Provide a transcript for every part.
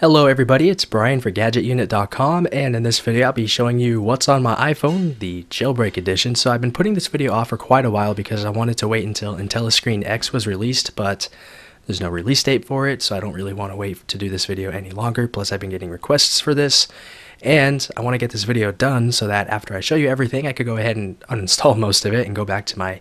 Hello everybody, it's Brian for GadgetUnit.com and in this video I'll be showing you what's on my iPhone, the jailbreak edition. So I've been putting this video off for quite a while because I wanted to wait until IntelliScreen X was released, but there's no release date for it, so I don't really want to wait to do this video any longer. Plus I've been getting requests for this, and I want to get this video done so that after I show you everything, I could go ahead and uninstall most of it and go back to my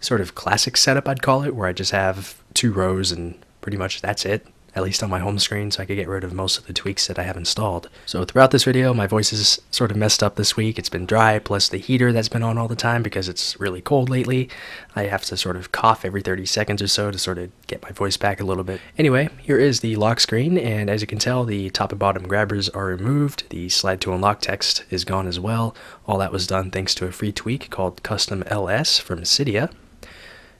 sort of classic setup I'd call it, where I just have two rows and pretty much that's it at least on my home screen, so I could get rid of most of the tweaks that I have installed. So throughout this video, my voice is sort of messed up this week. It's been dry, plus the heater that's been on all the time because it's really cold lately. I have to sort of cough every 30 seconds or so to sort of get my voice back a little bit. Anyway, here is the lock screen, and as you can tell, the top and bottom grabbers are removed. The slide to unlock text is gone as well. All that was done thanks to a free tweak called Custom LS from Cydia.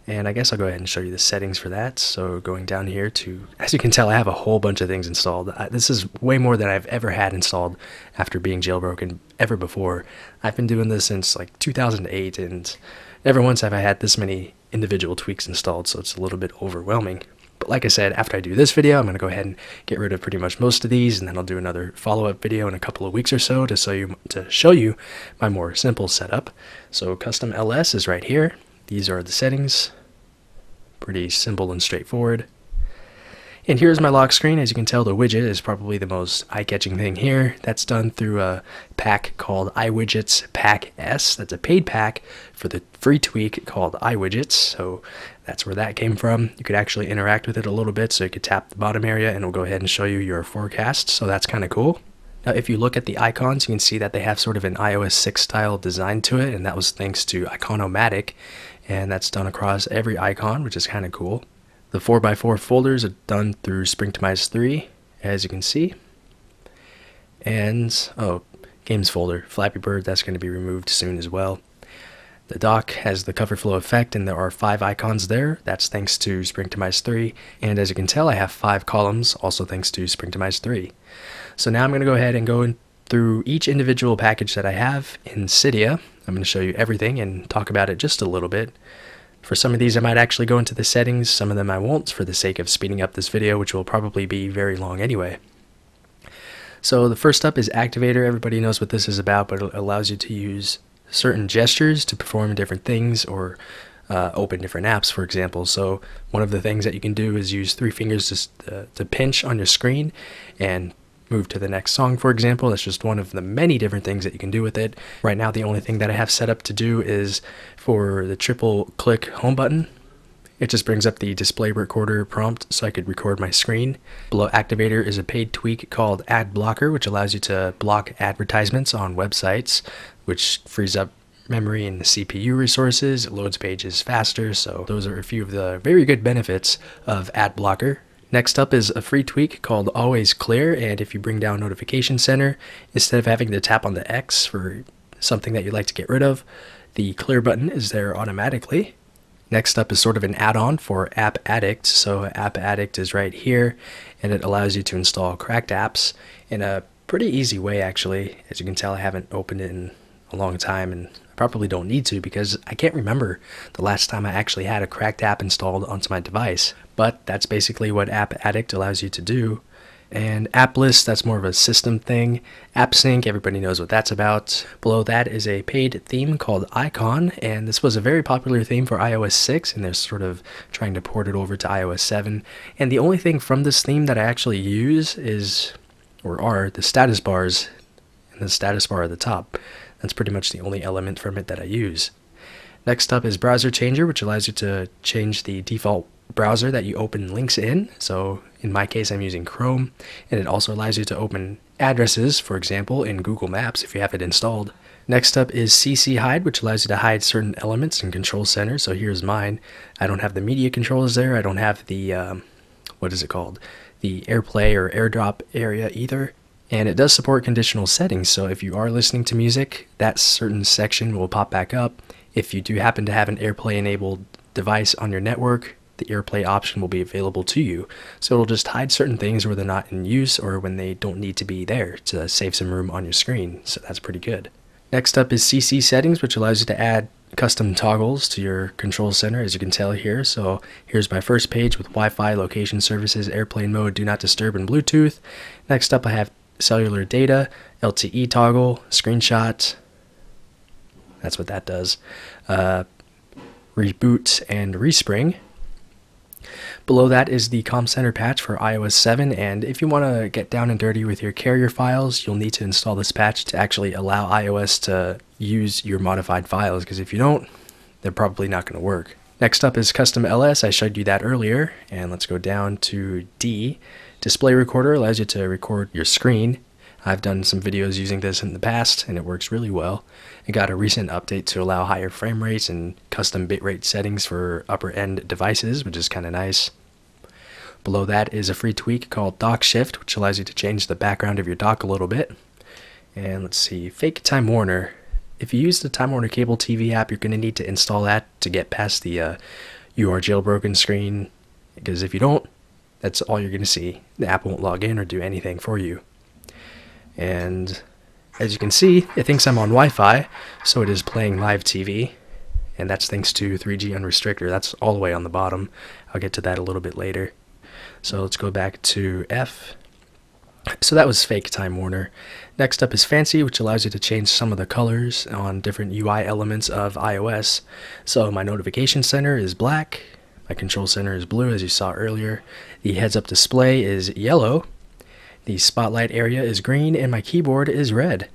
And I guess I'll go ahead and show you the settings for that. So going down here to, as you can tell, I have a whole bunch of things installed. I, this is way more than I've ever had installed after being jailbroken ever before. I've been doing this since like 2008 and never once have I had this many individual tweaks installed. So it's a little bit overwhelming. But like I said, after I do this video, I'm going to go ahead and get rid of pretty much most of these, and then I'll do another follow-up video in a couple of weeks or so to show you to show you my more simple setup. So custom LS is right here. These are the settings. Pretty simple and straightforward. And here's my lock screen. As you can tell, the widget is probably the most eye-catching thing here. That's done through a pack called iWidgets Pack S. That's a paid pack for the free tweak called iWidgets. So that's where that came from. You could actually interact with it a little bit. So you could tap the bottom area and it'll go ahead and show you your forecast. So that's kind of cool. Now, if you look at the icons, you can see that they have sort of an iOS 6 style design to it, and that was thanks to Iconomatic, and that's done across every icon, which is kind of cool. The 4x4 folders are done through Springtomize 3, as you can see. And, oh, Games folder, Flappy Bird, that's going to be removed soon as well. The dock has the cover flow effect, and there are five icons there. That's thanks to Springtomize 3. And as you can tell, I have five columns, also thanks to Springtomize 3. So now I'm going to go ahead and go through each individual package that I have in Cydia. I'm going to show you everything and talk about it just a little bit. For some of these, I might actually go into the settings. Some of them I won't for the sake of speeding up this video, which will probably be very long anyway. So the first up is Activator. Everybody knows what this is about, but it allows you to use certain gestures to perform different things or uh, open different apps, for example. So one of the things that you can do is use three fingers to, uh, to pinch on your screen and move to the next song, for example. That's just one of the many different things that you can do with it. Right now, the only thing that I have set up to do is for the triple click home button. It just brings up the display recorder prompt so I could record my screen. Below Activator is a paid tweak called Ad Blocker, which allows you to block advertisements on websites which frees up memory and the CPU resources. It loads pages faster, so those are a few of the very good benefits of Ad Blocker. Next up is a free tweak called Always Clear, and if you bring down Notification Center, instead of having to tap on the X for something that you'd like to get rid of, the clear button is there automatically. Next up is sort of an add-on for App Addict. So App Addict is right here, and it allows you to install cracked apps in a pretty easy way, actually. As you can tell, I haven't opened it in a long time and probably don't need to because I can't remember the last time I actually had a cracked app installed onto my device. But that's basically what App Addict allows you to do. And App List, that's more of a system thing. App Sync, everybody knows what that's about. Below that is a paid theme called Ayecon, and this was a very popular theme for iOS 6, and they're sort of trying to port it over to iOS 7. And the only thing from this theme that I actually use is, or are, the status bars and the status bar at the top. That's pretty much the only element from it that I use. Next up is Browser Changer, which allows you to change the default browser that you open links in. So in my case, I'm using Chrome, and it also allows you to open addresses, for example, in Google Maps if you have it installed. Next up is CC Hide, which allows you to hide certain elements in Control Center. So here's mine. I don't have the media controls there. I don't have the, um, what is it called? The AirPlay or AirDrop area either. And it does support conditional settings, so if you are listening to music, that certain section will pop back up. If you do happen to have an AirPlay enabled device on your network, the AirPlay option will be available to you. So it'll just hide certain things where they're not in use or when they don't need to be there to save some room on your screen. So that's pretty good. Next up is CC settings, which allows you to add custom toggles to your control center as you can tell here. So here's my first page with Wi-Fi, location services, airplane mode, do not disturb, and Bluetooth. Next up I have cellular data, LTE toggle, screenshot. That's what that does. Uh, reboot and respring. Below that is the CommCenter patch for iOS 7, and if you want to get down and dirty with your carrier files, you'll need to install this patch to actually allow iOS to use your modified files, because if you don't, they're probably not going to work. Next up is Custom LS, I showed you that earlier, and let's go down to D. Display Recorder allows you to record your screen. I've done some videos using this in the past, and it works really well. It got a recent update to allow higher frame rates and custom bitrate settings for upper end devices, which is kind of nice. Below that is a free tweak called Dock Shift, which allows you to change the background of your dock a little bit. And let's see, Fake Time Warner. If you use the Time Warner Cable TV app, you're going to need to install that to get past the uh, you are jailbroken screen. Because if you don't, that's all you're going to see. The app won't log in or do anything for you. And as you can see, it thinks I'm on Wi-Fi, so it is playing live TV. And that's thanks to 3G Unrestrictor. That's all the way on the bottom. I'll get to that a little bit later. So let's go back to F. So that was fake Time Warner. Next up is Fancy, which allows you to change some of the colors on different UI elements of iOS. So my notification center is black, my control center is blue, as you saw earlier. The heads-up display is yellow. The spotlight area is green, and my keyboard is red.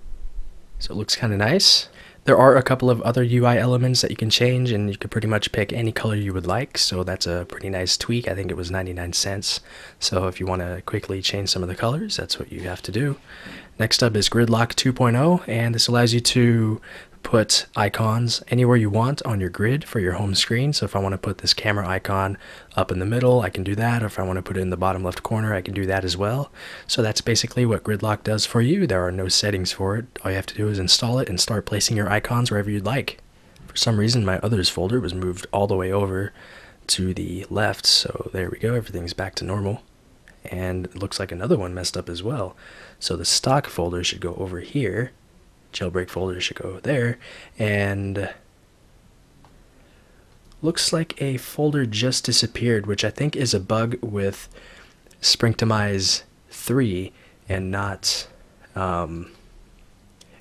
So it looks kind of nice. There are a couple of other UI elements that you can change, and you can pretty much pick any color you would like, so that's a pretty nice tweak. I think it was 99 cents. So if you want to quickly change some of the colors, that's what you have to do. Next up is Gridlock 2.0, and this allows you to put icons anywhere you want on your grid for your home screen. So if I want to put this camera icon up in the middle, I can do that. Or if I want to put it in the bottom left corner, I can do that as well. So that's basically what Gridlock does for you. There are no settings for it. All you have to do is install it and start placing your icons wherever you'd like. For some reason, my others folder was moved all the way over to the left. So there we go. Everything's back to normal. And it looks like another one messed up as well. So the stock folder should go over here jailbreak folder should go there. And looks like a folder just disappeared, which I think is a bug with Springtomize 3 and not um,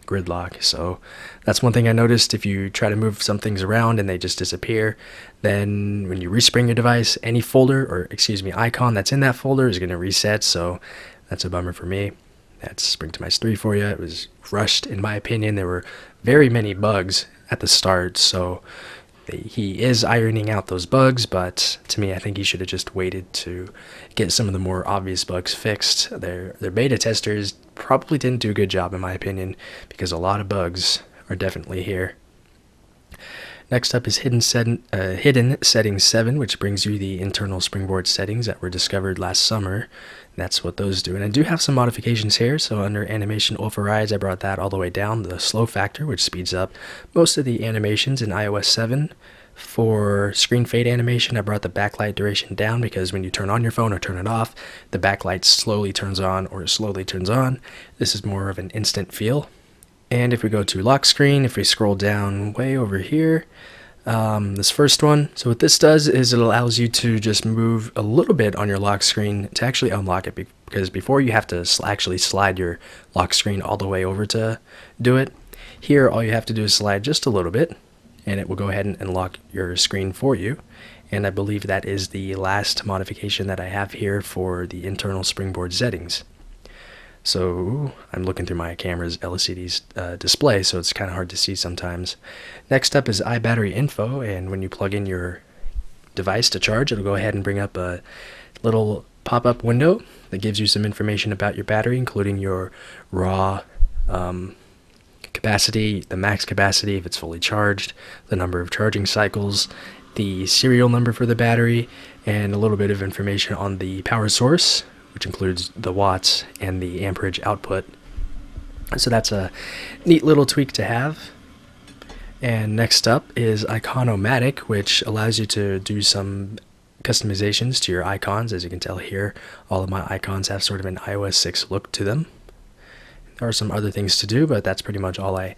Gridlock. So that's one thing I noticed. If you try to move some things around and they just disappear, then when you respring your device, any folder or excuse me, icon that's in that folder is going to reset. So that's a bummer for me. That's Springtomize 3 for you. It was rushed, in my opinion. There were very many bugs at the start, so he is ironing out those bugs, but to me, I think he should have just waited to get some of the more obvious bugs fixed. Their their beta testers probably didn't do a good job, in my opinion, because a lot of bugs are definitely here. Next up is hidden, set, uh, hidden settings 7, which brings you the internal springboard settings that were discovered last summer. That's what those do. And I do have some modifications here. So under animation overrides, I brought that all the way down, the slow factor, which speeds up most of the animations in iOS 7. For screen fade animation, I brought the backlight duration down because when you turn on your phone or turn it off, the backlight slowly turns on or slowly turns on. This is more of an instant feel. And if we go to lock screen, if we scroll down way over here, um, this first one. So what this does is it allows you to just move a little bit on your lock screen to actually unlock it because before you have to actually slide your lock screen all the way over to do it. Here all you have to do is slide just a little bit and it will go ahead and unlock your screen for you. And I believe that is the last modification that I have here for the internal springboard settings. So I'm looking through my camera's LCD's uh, display, so it's kind of hard to see sometimes. Next up is iBattery info, and when you plug in your device to charge, it'll go ahead and bring up a little pop-up window that gives you some information about your battery, including your raw um, capacity, the max capacity if it's fully charged, the number of charging cycles, the serial number for the battery, and a little bit of information on the power source, which includes the watts and the amperage output. So that's a neat little tweak to have. And next up is Iconomatic, which allows you to do some customizations to your icons. As you can tell here, all of my icons have sort of an iOS 6 look to them. There are some other things to do, but that's pretty much all I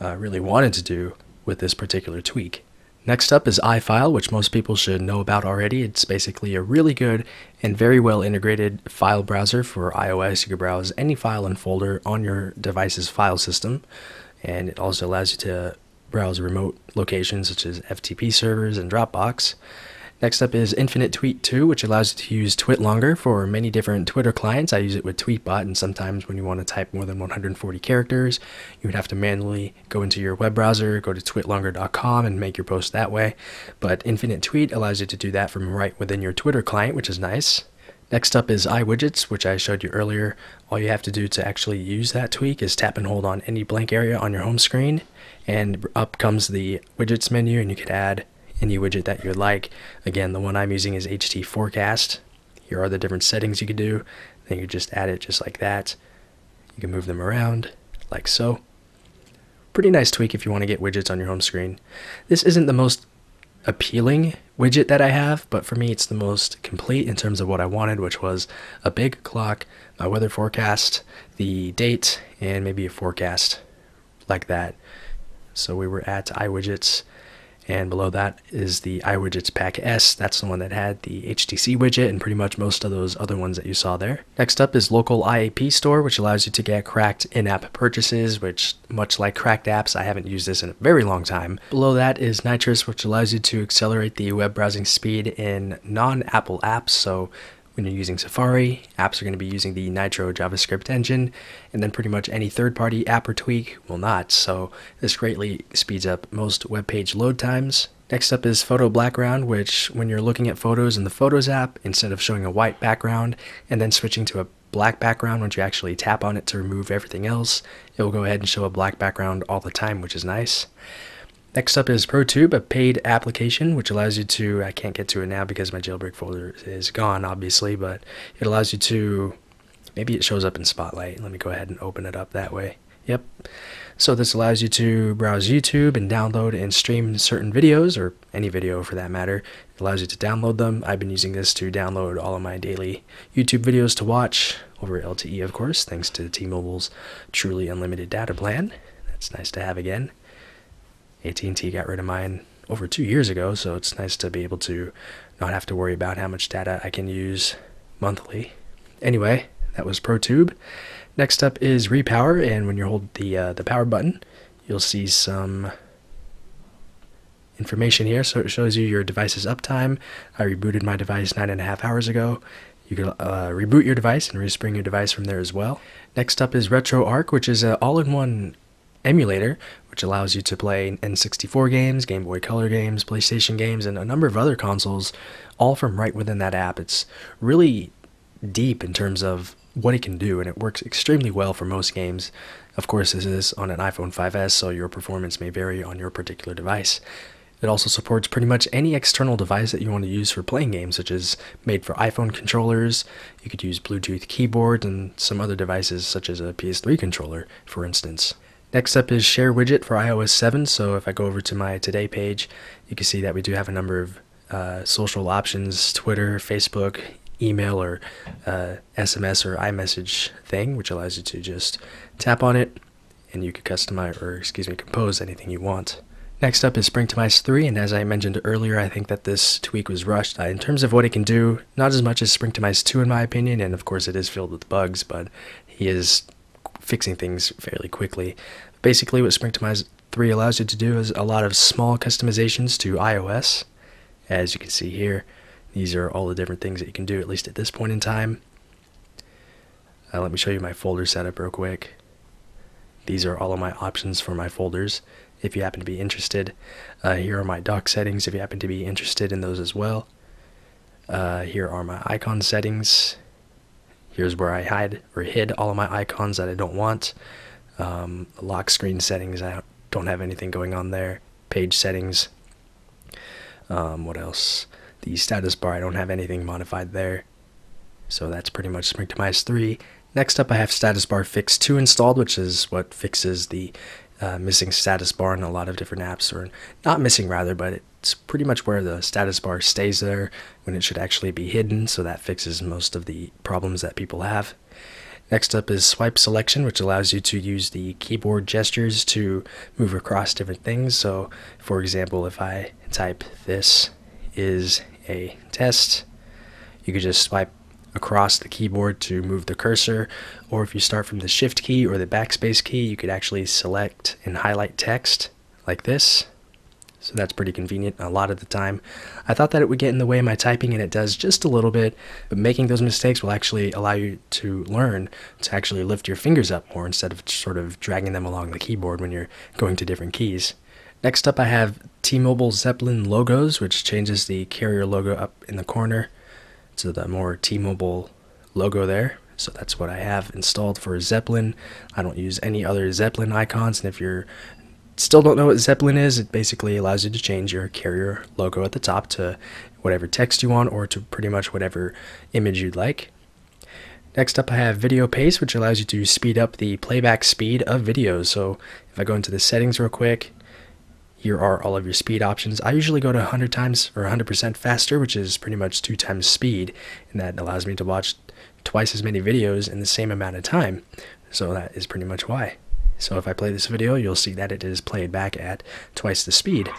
uh, really wanted to do with this particular tweak. Next up is iFile, which most people should know about already. It's basically a really good and very well integrated file browser for iOS. You can browse any file and folder on your device's file system, and it also allows you to browse remote locations such as FTP servers and Dropbox. Next up is Infinite Tweet 2, which allows you to use TwitLonger for many different Twitter clients. I use it with Tweetbot, and sometimes when you want to type more than 140 characters, you would have to manually go into your web browser, go to twitlonger.com, and make your post that way. But Infinite Tweet allows you to do that from right within your Twitter client, which is nice. Next up is iWidgets, which I showed you earlier. All you have to do to actually use that tweak is tap and hold on any blank area on your home screen, and up comes the widgets menu, and you could add any widget that you'd like. Again, the one I'm using is HTC Forecast. Here are the different settings you could do. Then you just add it just like that. You can move them around like so. Pretty nice tweak if you want to get widgets on your home screen. This isn't the most appealing widget that I have, but for me it's the most complete in terms of what I wanted, which was a big clock, my weather forecast, the date, and maybe a forecast like that. So we were at iWidgets and below that is the iWidgets Pack S. That's the one that had the HTC widget and pretty much most of those other ones that you saw there. Next up is Local IAP Store, which allows you to get cracked in-app purchases, which much like cracked apps, I haven't used this in a very long time. Below that is Nitrous, which allows you to accelerate the web browsing speed in non-Apple apps. So when you're using Safari, apps are going to be using the Nitro JavaScript engine, and then pretty much any third party app or tweak will not. So this greatly speeds up most web page load times. Next up is Photo Background, which when you're looking at photos in the Photos app, instead of showing a white background and then switching to a black background once you actually tap on it to remove everything else, it will go ahead and show a black background all the time, which is nice. Next up is ProTube, a paid application which allows you to, I can't get to it now because my jailbreak folder is gone, obviously, but it allows you to, maybe it shows up in Spotlight. Let me go ahead and open it up that way. Yep. So this allows you to browse YouTube and download and stream certain videos, or any video for that matter. It allows you to download them. I've been using this to download all of my daily YouTube videos to watch over LTE, of course, thanks to T-Mobile's truly unlimited data plan. That's nice to have again. AT&T got rid of mine over two years ago, so it's nice to be able to not have to worry about how much data I can use monthly. Anyway, that was ProTube. Next up is Repower, and when you hold the uh, the power button, you'll see some information here. So it shows you your device's uptime. I rebooted my device nine and a half hours ago. You can uh, reboot your device and respring your device from there as well. Next up is RetroArch, which is an all-in-one emulator, which allows you to play N64 games, Game Boy Color games, PlayStation games, and a number of other consoles, all from right within that app. It's really deep in terms of what it can do, and it works extremely well for most games. Of course, this is on an iPhone 5S, so your performance may vary on your particular device. It also supports pretty much any external device that you want to use for playing games, such as made for iPhone controllers. You could use Bluetooth keyboard and some other devices, such as a PS3 controller, for instance. Next up is Share Widget for iOS 7. So if I go over to my Today page, you can see that we do have a number of uh, social options Twitter, Facebook, email, or uh, SMS or iMessage thing, which allows you to just tap on it and you can customize or, excuse me, compose anything you want. Next up is Springtomize 3, and as I mentioned earlier, I think that this tweak was rushed. Uh, in terms of what it can do, not as much as Springtomize 2 in my opinion, and of course it is filled with bugs, but he is fixing things fairly quickly. Basically, what Springtomize 3 allows you to do is a lot of small customizations to iOS. As you can see here, these are all the different things that you can do, at least at this point in time. Uh, let me show you my folder setup real quick. These are all of my options for my folders if you happen to be interested. Uh, here are my dock settings if you happen to be interested in those as well. Uh, here are my icon settings Here's where I hide or hid all of my icons that I don't want. Um, lock screen settings, I don't have anything going on there. Page settings. Um, what else? The status bar, I don't have anything modified there. So that's pretty much Springtomize 3. Next up, I have Status Bar Fix 2 installed, which is what fixes the uh, missing status bar in a lot of different apps, or not missing rather, but it's pretty much where the status bar stays there when it should actually be hidden, so that fixes most of the problems that people have. Next up is swipe selection, which allows you to use the keyboard gestures to move across different things. So, for example, if I type this is a test, you could just swipe across the keyboard to move the cursor, or if you start from the shift key or the backspace key, you could actually select and highlight text like this. So that's pretty convenient a lot of the time. I thought that it would get in the way of my typing, and it does just a little bit, but making those mistakes will actually allow you to learn to actually lift your fingers up more instead of sort of dragging them along the keyboard when you're going to different keys. Next up, I have T-Mobile Zeppelin logos, which changes the carrier logo up in the corner to the more T-Mobile logo there. So that's what I have installed for Zeppelin. I don't use any other Zeppelin icons, and if you're still don't know what Zeppelin is, it basically allows you to change your carrier logo at the top to whatever text you want or to pretty much whatever image you'd like. Next up, I have Video Pace, which allows you to speed up the playback speed of videos. So if I go into the settings real quick, here are all of your speed options. I usually go to 100 times or 100% faster, which is pretty much two times speed, and that allows me to watch twice as many videos in the same amount of time. So that is pretty much why. So if I play this video, you'll see that it is played back at twice the speed.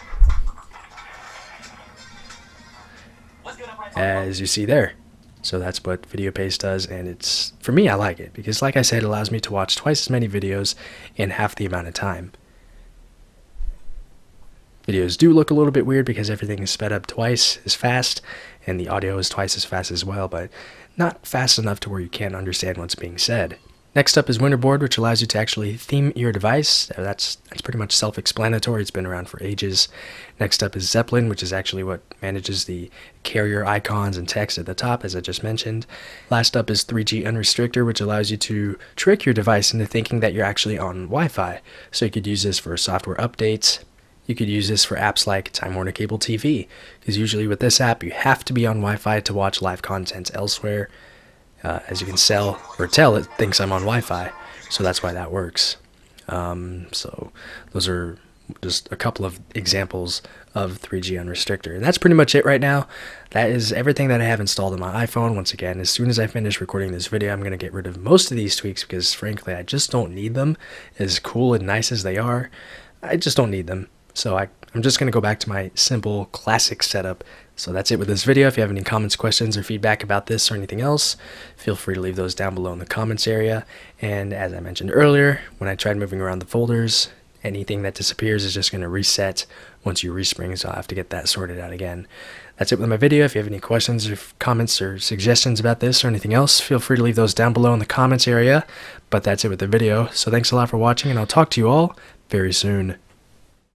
As you see there. So that's what Video Pace does, and it's for me, I like it because, like I said, it allows me to watch twice as many videos in half the amount of time. Videos do look a little bit weird because everything is sped up twice as fast, and the audio is twice as fast as well, but not fast enough to where you can't understand what's being said. Next up is Winterboard, which allows you to actually theme your device. That's that's pretty much self-explanatory. It's been around for ages. Next up is Zeppelin, which is actually what manages the carrier icons and text at the top, as I just mentioned. Last up is 3G Unrestrictor, which allows you to trick your device into thinking that you're actually on Wi-Fi. So you could use this for software updates. You could use this for apps like Time Warner Cable TV, because usually with this app, you have to be on Wi-Fi to watch live content elsewhere. Uh, as you can sell or tell, it thinks I'm on Wi-Fi, so that's why that works. Um, so those are just a couple of examples of 3G Unrestrictor. And that's pretty much it right now. That is everything that I have installed on my iPhone. Once again, as soon as I finish recording this video, I'm going to get rid of most of these tweaks because frankly, I just don't need them. As cool and nice as they are, I just don't need them. So I, I'm just going to go back to my simple classic setup so that's it with this video. If you have any comments, questions, or feedback about this or anything else, feel free to leave those down below in the comments area. And as I mentioned earlier, when I tried moving around the folders, anything that disappears is just going to reset once you respring, so I'll have to get that sorted out again. That's it with my video. If you have any questions or comments or suggestions about this or anything else, feel free to leave those down below in the comments area. But that's it with the video. So thanks a lot for watching, and I'll talk to you all very soon.